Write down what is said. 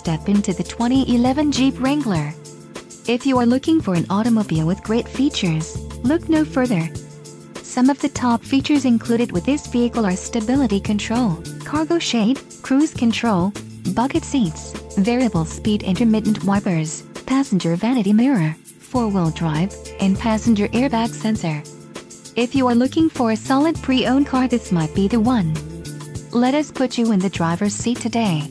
step into the 2011 Jeep Wrangler. If you are looking for an automobile with great features, look no further. Some of the top features included with this vehicle are stability control, cargo shade, cruise control, bucket seats, variable speed intermittent wipers, passenger vanity mirror, four-wheel drive, and passenger airbag sensor. If you are looking for a solid pre-owned car this might be the one. Let us put you in the driver's seat today.